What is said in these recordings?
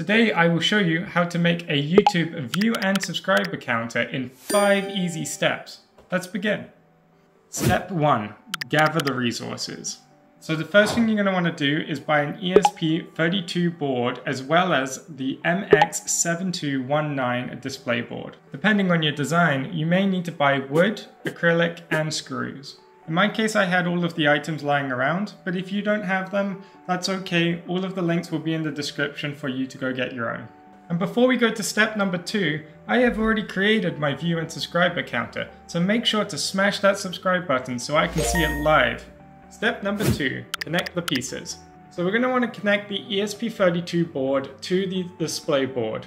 Today I will show you how to make a YouTube view and subscriber counter in 5 easy steps. Let's begin. Step 1. Gather the resources. So the first thing you're going to want to do is buy an ESP32 board as well as the MAX7219 display board. Depending on your design, you may need to buy wood, acrylic and screws. In my case, I had all of the items lying around, but if you don't have them, that's okay. All of the links will be in the description for you to go get your own. And before we go to step number two, I have already created my view and subscriber counter, so make sure to smash that subscribe button so I can see it live. Step number two, connect the pieces. So we're going to want to connect the ESP32 board to the display board.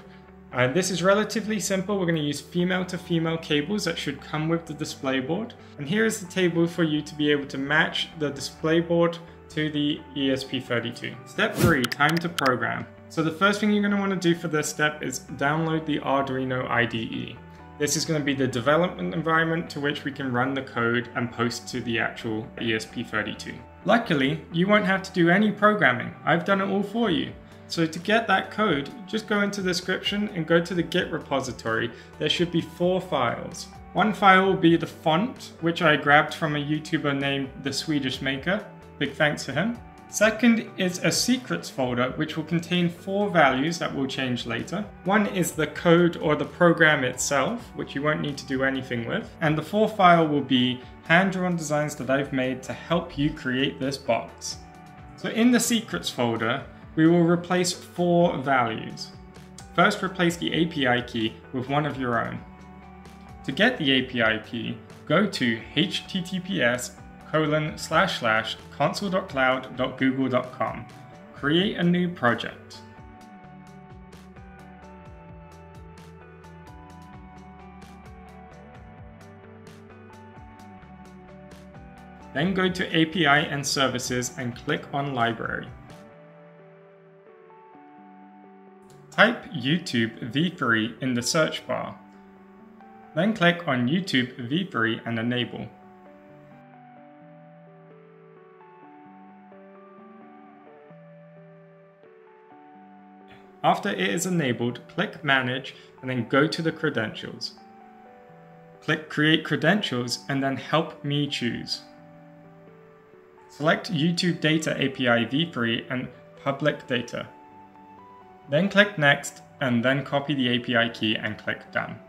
Uh, this is relatively simple. We're going to use female to female cables that should come with the display board. And here is the table for you to be able to match the display board to the ESP32. Step 3, time to program. So the first thing you're going to want to do for this step is download the Arduino IDE. This is going to be the development environment to which we can run the code and post to the actual ESP32. Luckily, you won't have to do any programming. I've done it all for you. So to get that code, just go into the description and go to the Git repository. There should be four files. One file will be the font, which I grabbed from a YouTuber named The Swedish Maker. Big thanks to him. Second is a secrets folder, which will contain four values that will change later. One is the code or the program itself, which you won't need to do anything with. And the fourth file will be hand-drawn designs that I've made to help you create this box. So in the secrets folder, we will replace four values. First, replace the API key with one of your own. To get the API key, go to https colon slash slash console.cloud.google.com. Create a new project. Then go to API and Services and click on Library. Type YouTube v3 in the search bar. Then click on YouTube v3 and enable. After it is enabled, click Manage and then go to the credentials. Click Create Credentials and then Help Me Choose. Select YouTube Data API v3 and Public Data. Then click Next and then copy the API key and click Done.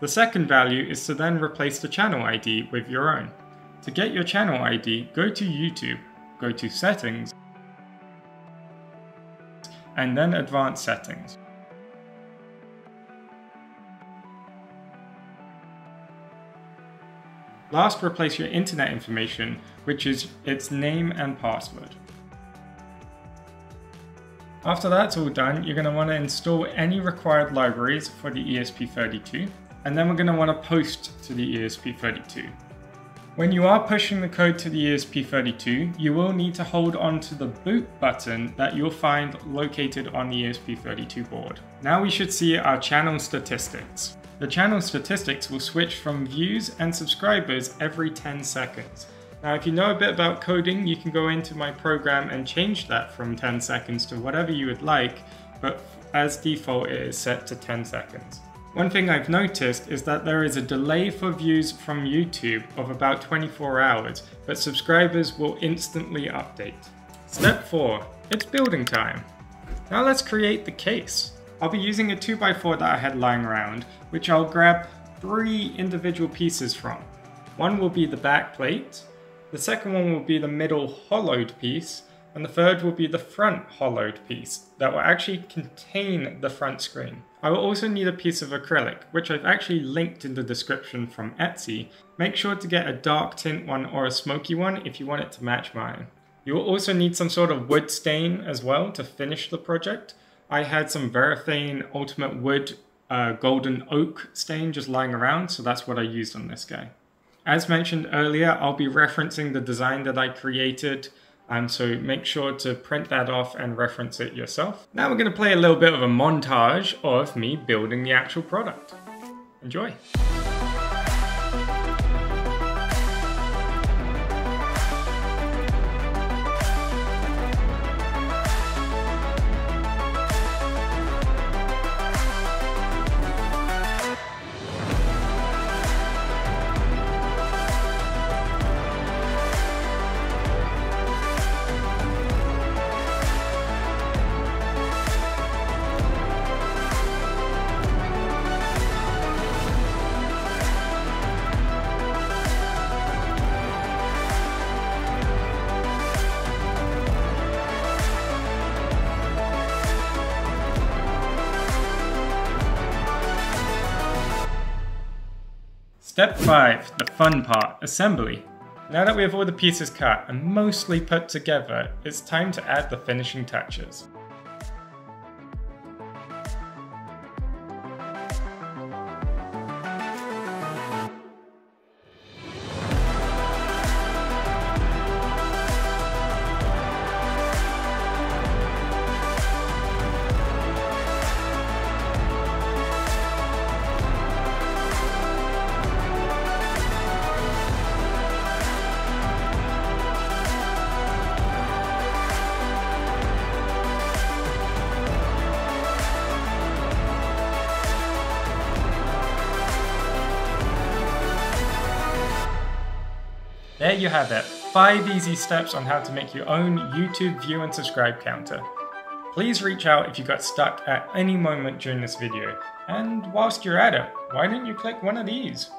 The second value is to then replace the channel ID with your own. To get your channel ID, go to YouTube, go to Settings, and then Advanced Settings. Last, replace your internet information, which is its name and password. After that's all done, you're going to want to install any required libraries for the ESP32, and then we're going to want to post to the ESP32. When you are pushing the code to the ESP32, you will need to hold on to the boot button that you'll find located on the ESP32 board. Now we should see our channel statistics. The channel statistics will switch from views and subscribers every 10 seconds. Now, if you know a bit about coding, you can go into my program and change that from 10 seconds to whatever you would like, but as default, it is set to 10 seconds. One thing I've noticed is that there is a delay for views from YouTube of about 24 hours, but subscribers will instantly update. Step 4. It's building time. Now let's create the case. I'll be using a 2x4 that I had lying around, which I'll grab three individual pieces from. One will be the back plate, the second one will be the middle hollowed piece, and the third will be the front hollowed piece that will actually contain the front screen. I will also need a piece of acrylic, which I've actually linked in the description from Etsy. Make sure to get a dark tint one or a smoky one if you want it to match mine. You will also need some sort of wood stain as well to finish the project. I had some Varathane Ultimate Wood uh, Golden Oak stain just lying around, so that's what I used on this guy. As mentioned earlier, I'll be referencing the design that I created, um, so make sure to print that off and reference it yourself. Now we're going to play a little bit of a montage of me building the actual product. Enjoy! Step 5, the fun part, assembly. Now that we have all the pieces cut and mostly put together, it's time to add the finishing touches. There you have it, 5 easy steps on how to make your own YouTube view and subscribe counter. Please reach out if you got stuck at any moment during this video, and whilst you're at it, why don't you click one of these?